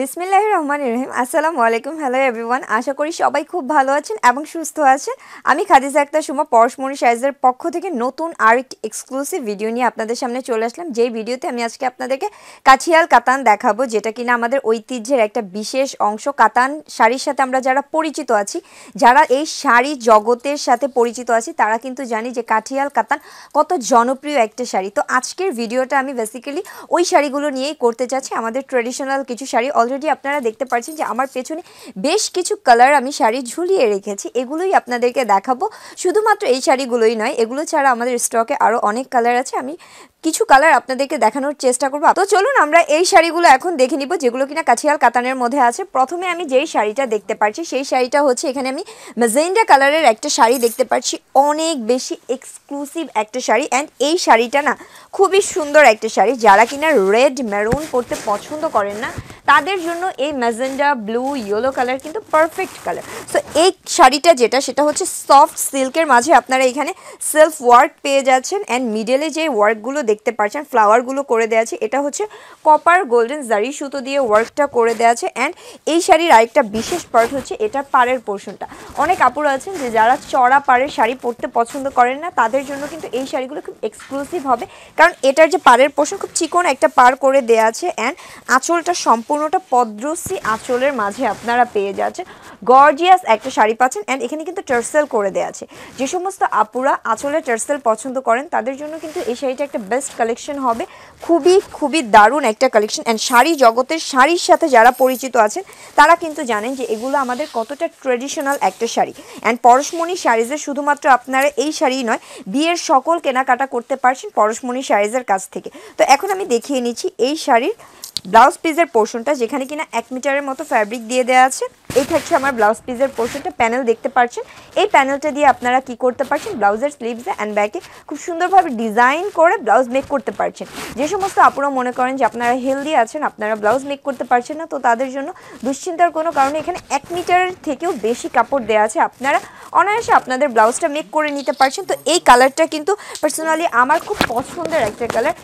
বিসমিল্লাহ রহমান রহিম। আসসালামু আলাইকুম। হ্যালো এভরিওয়ান আশা করি সবাই খুব ভালো আছেন এবং সুস্থ আছেন। আমি খাদিজা আক্তার সুমা পরশমণি সাইজের পক্ষ থেকে নতুন আর একটি এক্সক্লুসিভ ভিডিও নিয়ে আপনাদের সামনে চলে আসলাম। যেই ভিডিওতে আমি আজকে আপনাদেরকে কাছিয়াল কাতান দেখাবো, যেটা কিনা আমাদের ঐতিহ্যের একটা বিশেষ অংশ। কাতান শাড়ির সাথে আমরা যারা পরিচিত আছি, যারা এই শাড়ি জগতের সাথে পরিচিত আছি, তারা কিন্তু জানি যে কাঠিয়াল কাতান কত জনপ্রিয় একটা শাড়ি। তো আজকের ভিডিওটা আমি বেসিক্যালি ওই শাড়িগুলো নিয়েই করতে চাচ্ছি। আমাদের ট্রেডিশনাল কিছু শাড়ি অলরেডি আপনারা দেখতে পাচ্ছেন যে আমার পেছনে বেশ কিছু কালার আমি শাড়ি ঝুলিয়ে রেখেছি, এগুলোই আপনাদেরকে দেখাবো। শুধুমাত্র এই শাড়িগুলোই নয়, এগুলো ছাড়া আমাদের স্টকে আরও অনেক কালার আছে, আমি কিছু কালার আপনাদেরকে দেখানোর চেষ্টা করব। তো চলুন আমরা এই শাড়িগুলো এখন দেখে নিব, যেগুলো কিনা কাছিয়াল কাতানের মধ্যে আছে। প্রথমে আমি যেই শাড়িটা দেখতে পাচ্ছি, সেই শাড়িটা হচ্ছে এখানে আমি মেজেন্ডা কালারের একটা শাড়ি দেখতে পাচ্ছি। অনেক বেশি এক্সক্লুসিভ একটা শাড়ি। অ্যান্ড এই শাড়িটা না খুবই সুন্দর একটা শাড়ি। যারা কিনা রেড মেরুন পরতে পছন্দ করেন না, তাদের জন্য এই ম্যাজেন্ডা ব্লু ইয়েলো কালার কিন্তু পারফেক্ট কালার সো এই শাড়িটা যেটা, সেটা হচ্ছে সফট সিল্কের মাঝে আপনারা এখানে সেলফ ওয়ার্ক পেয়ে যাচ্ছেন। অ্যান্ড মিডলে যে ওয়ার্কগুলো দেখতে পাচ্ছেন ফ্লাওয়ারগুলো করে দেওয়া আছে। এটা হচ্ছে কপার গোল্ডেন জারি সুতো দিয়ে ওয়ার্কটা করে দেওয়া আছে অ্যান্ড এই শাড়ির আরেকটা বিশেষ পার্ট হচ্ছে এটার পাড়ের পোর্শনটা অনেক আপুরা আছেন যে যারা চড়া পাড়ের শাড়ি পরতে পছন্দ করেন না, তাদের জন্য কিন্তু এই শাড়িগুলো খুব এক্সক্লুসিভ হবে। কারণ এটার যে পাড়ের পোর্শন খুব চিকন একটা পার করে দেওয়া আছে অ্যান্ড আঁচলটা সম্পূর্ণটা পদ্রশ্রী আঁচলের মাঝে আপনারা পেয়ে যাচ্ছেন। গর্জিয়াস একটা শাড়ি পাচ্ছেন অ্যান্ড এখানে কিন্তু টার্সেল করে দেওয়া আছে। যে সমস্ত আপুরা আঁচলের টার্সেল পছন্দ করেন, তাদের জন্য কিন্তু এই শাড়িটা একটা বেস্ট কালেকশন হবে। খুবই খুবই দারুণ একটা কালেকশন অ্যান্ড শাড়ি জগতের শাড়ির সাথে যারা পরিচিত আছেন, তারা কিন্তু জানেন যে এগুলো আমাদের কতটা ট্রেডিশনাল একটা শাড়ি। অ্যান্ড পরশমণি শাড়িজে শুধুমাত্র আপনারা এই শাড়ি নয়, বিয়ের সকল কেনাকাটা করতে পারছেন পরশমণি শাড়িজের কাছ থেকে। তো এখন আমি দেখিয়ে নিচ্ছি এই শাড়ির ব্লাউজ পিসের পোর্শনটা যেখানে কিনা এক মিটারের মতো ফ্যাব্রিক দিয়ে দেওয়া আছে। এই থাকছে আমার ব্লাউজ পিসের পোর্শনটা প্যানেল দেখতে পাচ্ছেন এই প্যানেলটা দিয়ে আপনারা কি করতে পারছেন? ব্লাউজের স্লিভসে অ্যান্ড ব্যাকে খুব সুন্দরভাবে ডিজাইন করে ব্লাউজ মেক করতে পারছেন। যে সমস্ত আপুরা মনে করেন যে আপনারা হেলদি আছেন, আপনারা ব্লাউজ মেক করতে পারছেন না, তো তাদের জন্য দুশ্চিন্তার কোনো কারণে এখানে এক মিটারের থেকেও বেশি কাপড় দেওয়া আছে। আপনারা অনায়াসে আপনাদের ব্লাউজটা মেক করে নিতে পারছেন। তো এই কালারটা কিন্তু পার্সোনালি আমার খুব পছন্দের একটা কালার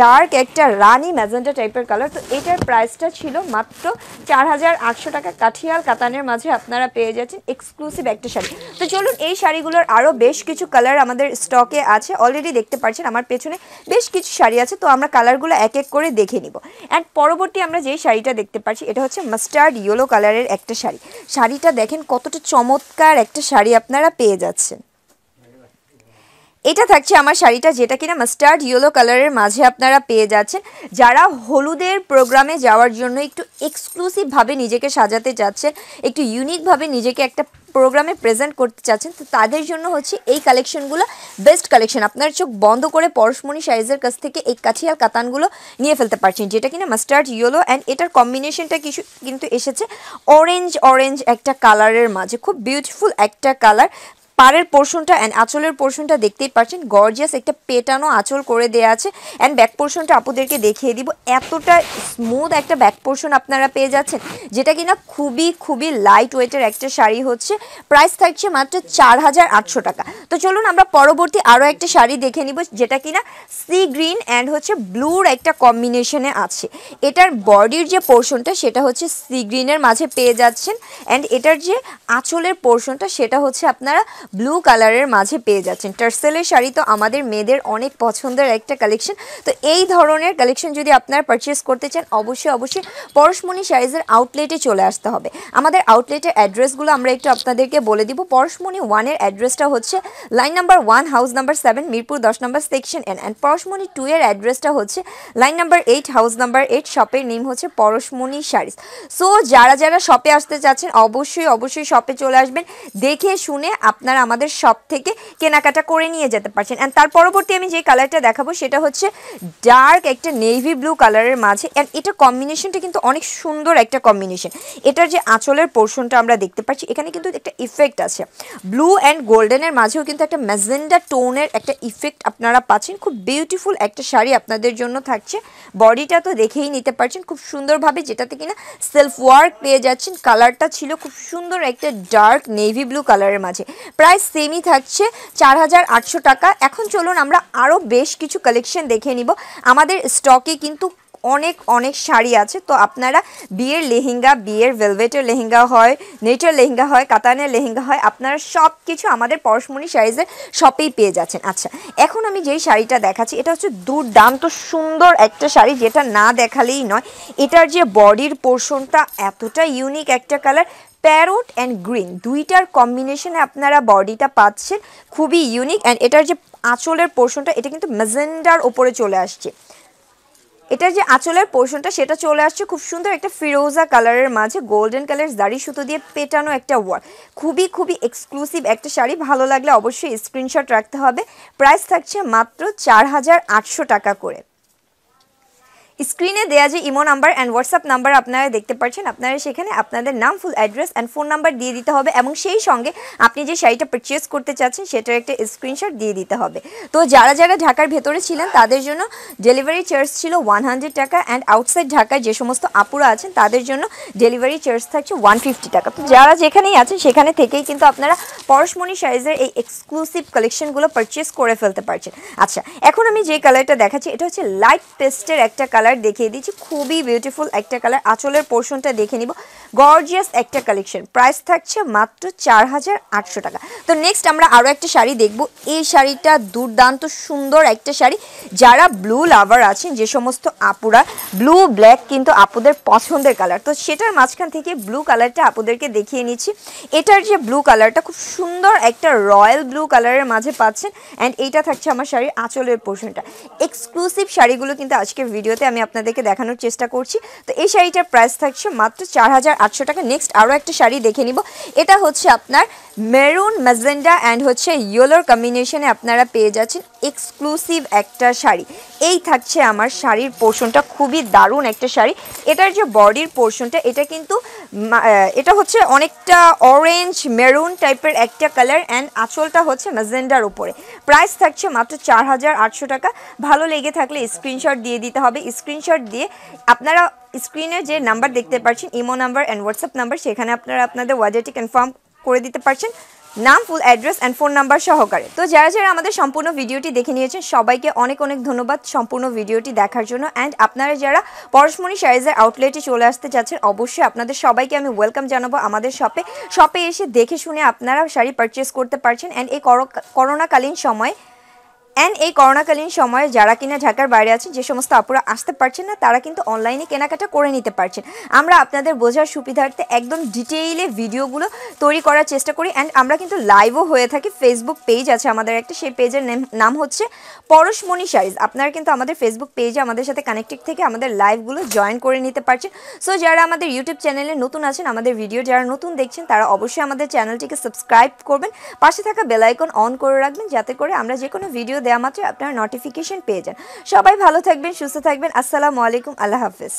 ডার্ক একটা রানি ম্যাজেন্টা টাইপের কালার তো এটার প্রাইসটা ছিল মাত্র চার হাজার আটশো টাকা। কাঠিয়াল কাতানের মাঝে আপনারা পেয়ে যাচ্ছেন এক্সক্লুসিভ একটা শাড়ি। তো চলুন, এই শাড়িগুলোর আরও বেশ কিছু কালার আমাদের স্টকে আছে। অলরেডি দেখতে পাচ্ছেন আমার পেছনে বেশ কিছু শাড়ি আছে। তো আমরা কালারগুলো এক এক করে দেখে নিব। অ্যান্ড পরবর্তী আমরা যেই শাড়িটা দেখতে পাচ্ছি, এটা হচ্ছে মাস্টার্ড ইয়েলো কালারের একটা শাড়ি। শাড়িটা দেখেন কতটা চমৎকার একটা শাড়ি আপনারা পেয়ে যাচ্ছেন। এটা থাকছে আমার শাড়িটা যেটা কিনা মাস্টার্ড ইয়েলো কালারের মাঝে আপনারা পেয়ে যাচ্ছেন। যারা হলুদের প্রোগ্রামে যাওয়ার জন্য একটু এক্সক্লুসিভভাবে নিজেকে সাজাতে চাচ্ছেন, একটু ইউনিকভাবে নিজেকে একটা প্রোগ্রামে প্রেজেন্ট করতে চাচ্ছেন, তো তাদের জন্য হচ্ছে এই কালেকশনগুলো বেস্ট কালেকশন আপনার চোখ বন্ধ করে পরশমণি সাইজের কাছ থেকে এই কাঠিয়াল কাতানগুলো নিয়ে ফেলতে পারছেন, যেটা কিনা মাস্টার্ড ইয়েলো অ্যান্ড এটার কম্বিনেশনটা কিছু কিন্তু এসেছে অরেঞ্জ অরেঞ্জ একটা কালারের মাঝে। খুব বিউটিফুল একটা কালার পাড়ের পোর্শনটা অ্যান্ড আঁচলের পোর্শনটা দেখতেই পাচ্ছেন। গর্জিয়াস একটা পেটানো আঁচল করে দেওয়া আছে। অ্যান্ড ব্যাক পোর্শনটা আপুদেরকে দেখিয়ে দিব। এতটা স্মুথ একটা ব্যাক পোর্শন আপনারা পেয়ে যাচ্ছেন, যেটা কিনা খুবই খুবই লাইট ওয়েটের একটা শাড়ি হচ্ছে। প্রাইস থাকছে মাত্র চার হাজার আটশো টাকা। তো চলুন আমরা পরবর্তী আরও একটা শাড়ি দেখে নিব, যেটা কিনা সি গ্রিন অ্যান্ড হচ্ছে ব্লুর একটা কম্বিনেশনে আছে। এটার বডির যে পোর্শনটা সেটা হচ্ছে সি গ্রিনের মাঝে পেয়ে যাচ্ছেন। অ্যান্ড এটার যে আঁচলের পোর্শনটা সেটা হচ্ছে আপনারা ব্লু কালারের মাঝে পেয়ে যাচ্ছেন। টার্সেলের শাড়ি তো আমাদের মেয়েদের অনেক পছন্দের একটা কালেকশন তো এই ধরনের কালেকশন যদি আপনারা পারচেস করতে চান, অবশ্যই অবশ্যই পরশমণি শাড়িজের আউটলেটে চলে আসতে হবে। আমাদের আউটলেটের অ্যাড্রেসগুলো আমরা একটু আপনাদেরকে বলে দিব। পরশমণি ওয়ানের অ্যাড্রেসটা হচ্ছে line number one house number seven Mirpur দশ নম্বর section N and Parashmoni two এর অ্যাড্রেসটা হচ্ছে line number eight house number eight শপের নেম হচ্ছে পরশমণি শাড়িজ সো যারা যারা শপে আসতে চাচ্ছেন, অবশ্যই অবশ্যই শপে চলে আসবেন। দেখে শুনে আপনারা আমাদের শপ থেকে কেনাকাটা করে নিয়ে যেতে পারছেন। অ্যান্ড তার পরবর্তী আমি যে কালারটা দেখাবো সেটা হচ্ছে ডার্ক একটা নেভি ব্লু কালারের মাঝে। অ্যান্ড এটার কম্বিনেশনটা কিন্তু অনেক সুন্দর একটা কম্বিনেশন এটার যে আঁচলের পোর্শনটা আমরা দেখতে পাচ্ছি, এখানে কিন্তু একটা ইফেক্ট আছে। ব্লু অ্যান্ড গোল্ডেনের মাঝেও কিন্তু একটা ম্যাজেন্ডা টোনের একটা ইফেক্ট আপনারা পাচ্ছেন। খুব বিউটিফুল একটা শাড়ি আপনাদের জন্য থাকছে। বডিটা তো দেখেই নিতে পারছেন খুব সুন্দরভাবে, যেটাতে কিনা সেলফ ওয়ার্ক পেয়ে যাচ্ছেন। কালারটা ছিল খুব সুন্দর একটা ডার্ক নেভি ব্লু কালারের মাঝে। প্রাইস সেমই থাকছে, চার হাজার আটশো টাকা। এখন চলুন আমরা আরও বেশ কিছু কালেকশন দেখে নিব। আমাদের স্টকে কিন্তু অনেক অনেক শাড়ি আছে। তো আপনারা বিয়ের লেহেঙ্গা, বিয়ের ভেলভেটের লেহেঙ্গা হয়, নেটের লেহেঙ্গা হয়, কাতানের লেহেঙ্গা হয়, আপনারা সব কিছু আমাদের পরশমণি শাড়িজের শপেই পেয়ে যাচ্ছেন। আচ্ছা এখন আমি যেই শাড়িটা দেখাচ্ছি, এটা হচ্ছে দুর্দান্ত সুন্দর একটা শাড়ি, যেটা না দেখালেই নয়। এটার যে বডির পোর্শনটা এতটা ইউনিক একটা কালার প্যারোট অ্যান্ড গ্রিন দুইটার কম্বিনেশনে আপনারা বডিটা পাচ্ছেন, খুবই ইউনিক অ্যান্ড এটার যে আঁচলের পোর্শনটা এটা কিন্তু মেজেন্ডার ওপরে চলে আসছে। এটার যে আঁচলের পোর্শনটা সেটা চলে আসছে খুব সুন্দর একটা ফিরোজা কালারের মাঝে গোল্ডেন কালার দাড়ি সুতো দিয়ে পেটানো একটা ওয়ার খুবই খুবই এক্সক্লুসিভ একটা শাড়ি, ভালো লাগলে অবশ্যই স্ক্রিনশট রাখতে হবে। প্রাইস থাকছে মাত্র চার হাজার আটশো টাকা করে। স্ক্রিনে দেওয়া যে imo number and WhatsApp number আপনারা দেখতে পাচ্ছেন, আপনারা সেখানে আপনাদের নাম full address and phone number দিয়ে দিতে হবে এবং সেই সঙ্গে আপনি যে শাড়িটা পারচেস করতে চাচ্ছেন, সেটার একটা স্ক্রিনশট দিয়ে দিতে হবে। তো যারা যারা ঢাকার ভেতরে ছিলেন, তাদের জন্য ডেলিভারি চার্জ ছিল ওয়ান হান্ড্রেড টাকা অ্যান্ড আউটসাইড ঢাকায় যে সমস্ত আপুরা আছেন, তাদের জন্য ডেলিভারি চার্জ থাকছে ওয়ান ফিফটি টাকা। তো যারা যেখানেই আছেন, সেখানে থেকেই কিন্তু আপনারা পরশমণি সাইজের এই এক্সক্লুসিভ কালেকশনগুলো পারচেস করে ফেলতে পারছেন। আচ্ছা এখন আমি যে কালারটা দেখাচ্ছি, এটা হচ্ছে লাইট পেস্টের একটা কালার কালার দেখিয়ে দিচ্ছি। খুবই বিউটিফুল একটা কালার আঁচলের পোর্শনটা দেখে নিব। গর্জিয়াস একটা কালেকশন প্রাইস থাকছে মাত্র চার হাজার আটশো টাকা। তো নেক্সট আমরা আরও একটা শাড়ি দেখব। এই শাড়িটা দুর্দান্ত সুন্দর একটা শাড়ি। যারা ব্লু লাভার আছেন, যে সমস্ত আপুরা ব্লু ব্ল্যাক কিন্তু আপুদের পছন্দের কালার তো সেটার মাঝখান থেকে ব্লু কালারটা আপুদেরকে দেখিয়ে নিচ্ছি। এটার যে ব্লু কালারটা খুব সুন্দর একটা রয়্যাল ব্লু কালারের মাঝে পাচ্ছেন। অ্যান্ড এইটা থাকছে আমার শাড়ির আঁচলের পোর্শনটা এক্সক্লুসিভ শাড়িগুলো কিন্তু আজকের ভিডিওতে আমি আপনাদেরকে দেখানোর চেষ্টা করছি। তো এই শাড়িটার প্রাইস থাকছে মাত্র চার হাজার আটশো টাকা। নেক্সট আরও একটা শাড়ি দেখে নিব। এটা হচ্ছে আপনার মেরুন ম্যাজেন্ডা অ্যান্ড হচ্ছে ইয়েলোর কম্বিনেশনে আপনারা পেয়ে যাচ্ছেন। এক্সক্লুসিভ একটা শাড়ি। এই থাকছে আমার শাড়ির পোর্শনটা, খুবই দারুণ একটা শাড়ি। এটার যে বডির পোর্শনটা, এটা কিন্তু এটা হচ্ছে অনেকটা অরেঞ্জ মেরুন টাইপের একটা কালার অ্যান্ড আঁচলটা হচ্ছে ম্যাজেন্ডার উপরে। প্রাইস থাকছে মাত্র চার হাজার আটশো টাকা। ভালো লেগে থাকলে স্ক্রিনশট দিয়ে দিতে হবে। স্ক্রিনশট দিয়ে আপনারা স্ক্রিনে যে নাম্বার দেখতে পাচ্ছেন imo number and WhatsApp number সেখানে আপনারা আপনাদের ওয়াজেটি কনফার্ম করে দিতে পারছেন। নাম full address and phone number সহকারে। তো যারা যারা আমাদের সম্পূর্ণ ভিডিওটি দেখে নিয়েছেন, সবাইকে অনেক অনেক ধন্যবাদ সম্পূর্ণ ভিডিওটি দেখার জন্য। অ্যান্ড আপনারা যারা পরশমণি সাইজের আউটলেটে চলে আসতে চাচ্ছেন অবশ্যই আপনাদের সবাইকে আমি ওয়েলকাম জানাব আমাদের শপে শপে এসে দেখে শুনে আপনারা শাড়ি পারচেস করতে পারছেন। অ্যান্ড এই করোনাকালীন সময় অ্যান্ড এই করোনাকালীন সময়ে যারা কিনা ঢাকার বাইরে আছেন যে সমস্ত আপুরা আসতে পারছেন না, তারা কিন্তু অনলাইনে কেনাকাটা করে নিতে পারছেন। আমরা আপনাদের বোঝার সুবিধার্থে একদম ডিটেইলে ভিডিওগুলো তৈরি করার চেষ্টা করি। অ্যান্ড আমরা কিন্তু লাইভও হয়ে থাকি। ফেসবুক পেজ আছে আমাদের একটা, সেই পেজের নাম হচ্ছে পরশমণি শাড়িজ আপনারা কিন্তু আমাদের ফেসবুক পেজে আমাদের সাথে কানেক্টেড থেকে আমাদের লাইভগুলো জয়েন করে নিতে পারছেন। সো যারা আমাদের ইউটিউব চ্যানেলে নতুন আছেন, আমাদের ভিডিও যারা নতুন দেখছেন, তারা অবশ্যই আমাদের চ্যানেলটিকে সাবস্ক্রাইব করবেন। পাশে থাকা বেলাইকন অন করে রাখবেন, যাতে করে আমরা যে কোনো ভিডিও দেওয়া মাত্র আপনারা নোটিফিকেশন পেয়ে যান। সবাই ভালো থাকবেন, সুস্থ থাকবেন। আসসালামু আলাইকুম, আল্লাহ হাফিজ।